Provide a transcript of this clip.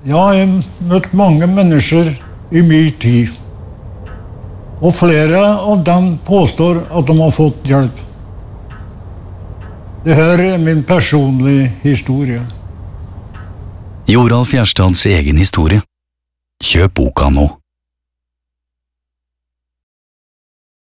Ja, jeg har møtt mange mennesker i min tid. Og flere av dem påstår at de har fått hjelp. Det her er min personlige historie. Joralf Gjerstads egen historie. Kjøp boka nå.